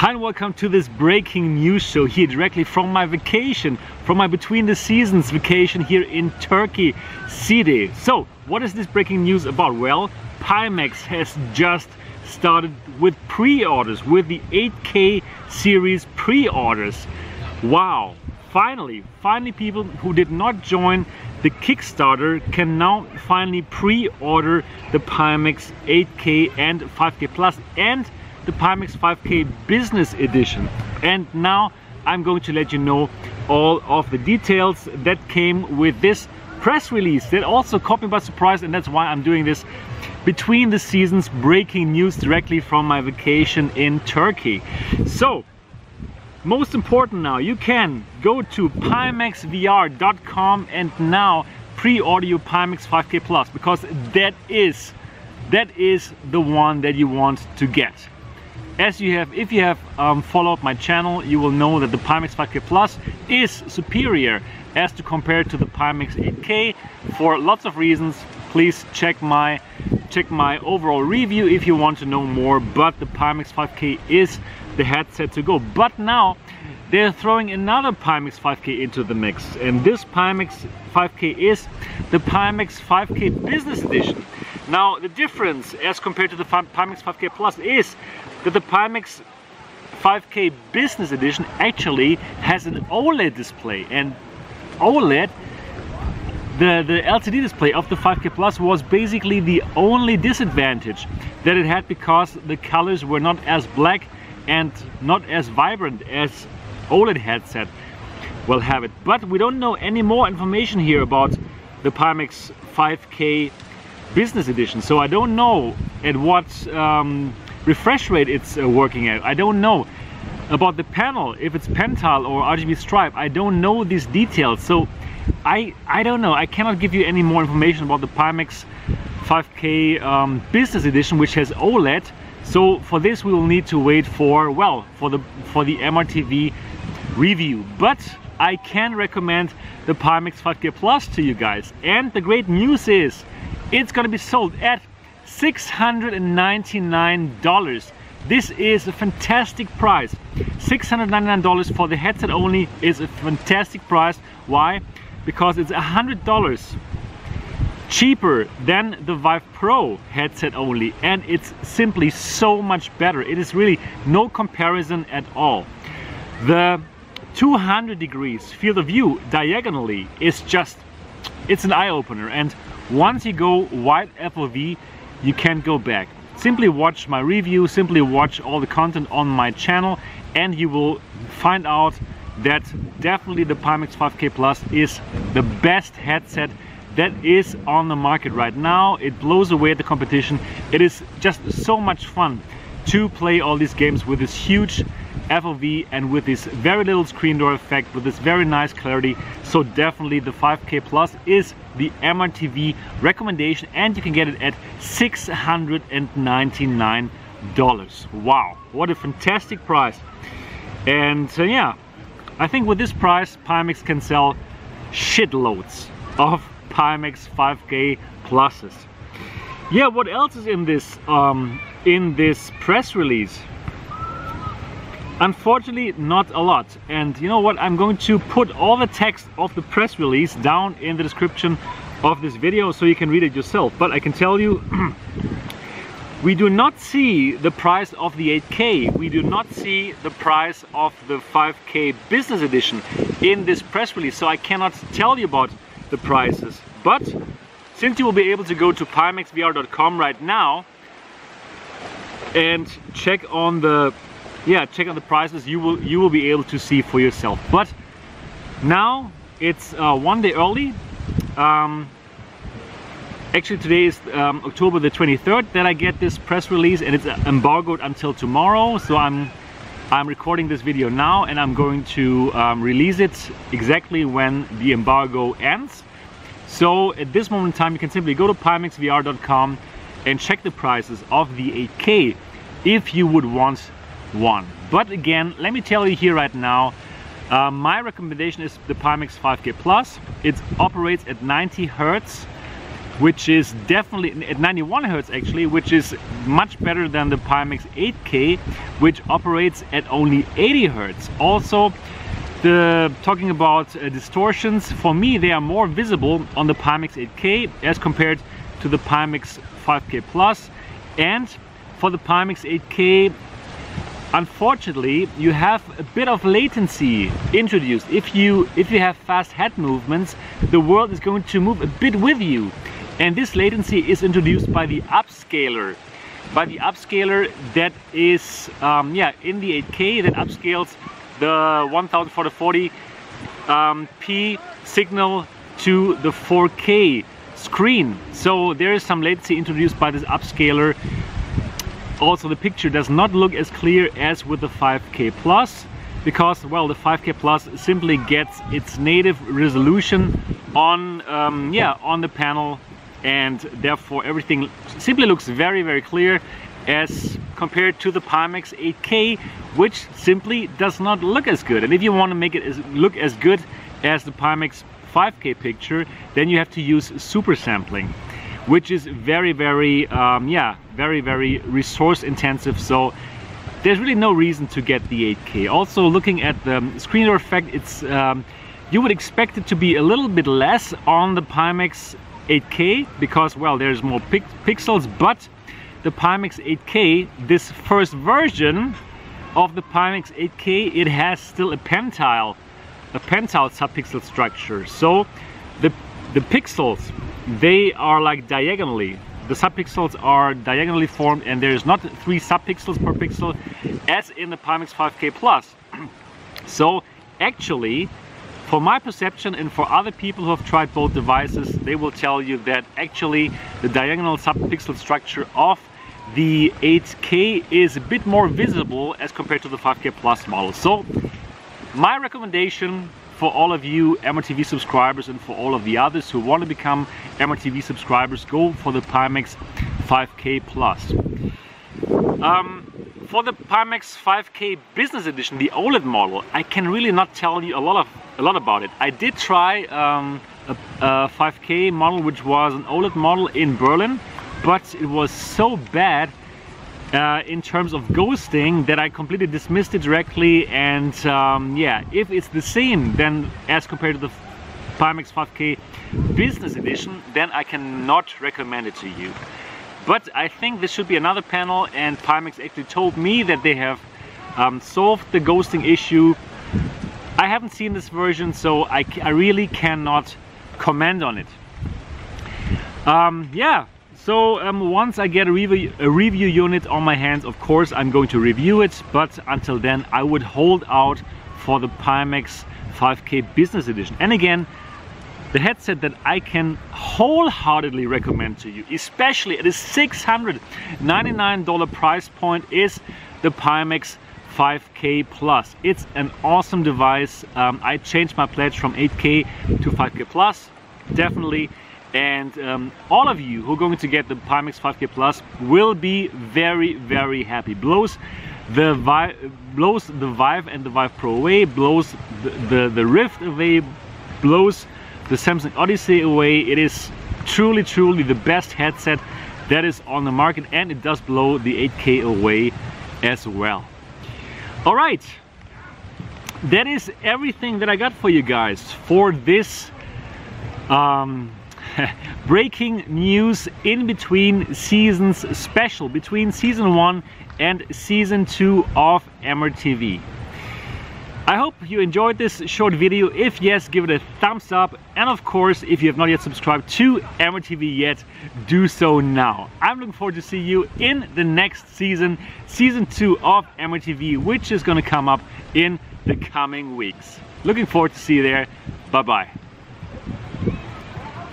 Hi and welcome to this breaking news show here directly from my vacation, from my between the seasons vacation here in Turkey City. So, what is this breaking news about? Well, Pimax has just started with pre-orders, with the 8K series pre-orders. Wow, finally, finally people who did not join the Kickstarter can now finally pre-order the Pimax 8K and 5K Plus and the Pimax 5K Business Edition. And now I'm going to let you know all of the details that came with this press release that also caught me by surprise and that's why I'm doing this between the seasons breaking news directly from my vacation in Turkey. So most important now, you can go to pimaxvr.com and now pre-order your Pimax 5K Plus because that is that is the one that you want to get. As you have, if you have um, followed my channel, you will know that the Pimax 5K Plus is superior as to compare to the Pimax 8K for lots of reasons. Please check my check my overall review if you want to know more. But the Pimax 5K is the headset to go. But now they're throwing another Pimax 5K into the mix, and this Pimax 5K is the Pimax 5K Business Edition. Now the difference as compared to the Pimax 5K Plus is that the Pimax 5K Business Edition actually has an OLED display and OLED the, the LCD display of the 5K Plus was basically the only disadvantage that it had because the colors were not as black and not as vibrant as OLED headset will have it. But we don't know any more information here about the Pimax 5K business edition. So I don't know at what um, refresh rate it's uh, working at. I don't know about the panel, if it's Pentile or RGB stripe. I don't know these details. So I, I don't know. I cannot give you any more information about the Pimax 5K um, business edition, which has OLED. So for this, we will need to wait for, well, for the, for the MRTV review. But I can recommend the Pimax 5K Plus to you guys. And the great news is it's gonna be sold at $699. This is a fantastic price. $699 for the headset only is a fantastic price. Why? Because it's $100 cheaper than the Vive Pro headset only and it's simply so much better. It is really no comparison at all. The 200 degrees field of view diagonally is just, it's an eye-opener and once you go wide FOV, you can't go back. Simply watch my review, simply watch all the content on my channel and you will find out that definitely the Pimax 5K Plus is the best headset that is on the market right now. It blows away the competition. It is just so much fun to play all these games with this huge FOV and with this very little screen door effect with this very nice clarity. So definitely the 5k plus is the MRTV recommendation and you can get it at 699 dollars. Wow what a fantastic price. And uh, yeah I think with this price Pimax can sell shitloads of Pimax 5k pluses. Yeah what else is in this um, in this press release Unfortunately, not a lot. And you know what? I'm going to put all the text of the press release down in the description of this video so you can read it yourself. But I can tell you, we do not see the price of the 8K. We do not see the price of the 5K Business Edition in this press release. So I cannot tell you about the prices. But since you will be able to go to pimaxvr.com right now and check on the yeah check out the prices. You will you will be able to see for yourself. But now it's uh, one day early. Um, actually today is um, October the 23rd that I get this press release and it's embargoed until tomorrow. So I'm I'm recording this video now and I'm going to um, release it exactly when the embargo ends. So at this moment in time you can simply go to pimaxvr.com and check the prices of the 8K if you would want one. But again, let me tell you here right now, uh, my recommendation is the Pimax 5K Plus. It operates at 90 Hertz which is definitely at 91 hertz actually which is much better than the Pimax 8K which operates at only 80 hertz also the talking about uh, distortions for me they are more visible on the Pimax 8K as compared to the Pimax 5K Plus and for the Pimax 8K unfortunately you have a bit of latency introduced. If you if you have fast head movements the world is going to move a bit with you. And this latency is introduced by the upscaler. By the upscaler that is um, yeah in the 8k that upscales the 1040 um, p signal to the 4k screen. So there is some latency introduced by this upscaler also the picture does not look as clear as with the 5k plus because well the 5k plus simply gets its native resolution on um, yeah on the panel and therefore everything simply looks very very clear as compared to the Pimax 8K which simply does not look as good. And if you want to make it as, look as good as the Pimax 5K picture then you have to use super sampling which is very very um, yeah very very resource intensive. So there's really no reason to get the 8K also looking at the screen door effect it's um, you would expect it to be a little bit less on the Pimax 8K because well there's more pixels but the Pimax 8K this first version of the Pimax 8K it has still a pentile a pentile subpixel structure. So the the pixels they are like diagonally the subpixels are diagonally formed and there's not three subpixels per pixel as in the Pimax 5K Plus so actually for my perception and for other people who have tried both devices, they will tell you that actually the diagonal subpixel structure of the 8K is a bit more visible as compared to the 5K Plus model. So my recommendation for all of you MRTV subscribers and for all of the others who want to become MRTV subscribers, go for the Pimax 5K Plus. Um, for the Pimax 5K Business Edition, the OLED model, I can really not tell you a lot of a lot about it. I did try um, a, a 5K model, which was an OLED model in Berlin, but it was so bad uh, in terms of ghosting that I completely dismissed it directly. And um, yeah, if it's the same then as compared to the Pimax 5K Business Edition, then I cannot recommend it to you. But I think this should be another panel and Pimax actually told me that they have um, solved the ghosting issue. I haven't seen this version, so I, I really cannot comment on it. Um, yeah, so um, once I get a review, a review unit on my hands, of course, I'm going to review it. But until then, I would hold out for the Pimax 5K Business Edition. And again, the headset that I can wholeheartedly recommend to you, especially at a $699 price point is the Pimax 5K Plus. It's an awesome device. Um, I changed my pledge from 8K to 5K Plus, definitely. And um, all of you who are going to get the Pimax 5K Plus will be very, very happy. Blows the Vive, blows the Vive and the Vive Pro away, blows the, the, the Rift away, blows the Samsung Odyssey away. It is truly, truly the best headset that is on the market and it does blow the 8K away as well. All right, that is everything that I got for you guys for this um, breaking news in between seasons special, between season one and season two of MRTV. I hope you enjoyed this short video. If yes, give it a thumbs up. And of course, if you have not yet subscribed to MRTV yet, do so now. I'm looking forward to see you in the next season, season two of MRTV, which is gonna come up in the coming weeks. Looking forward to see you there. Bye-bye.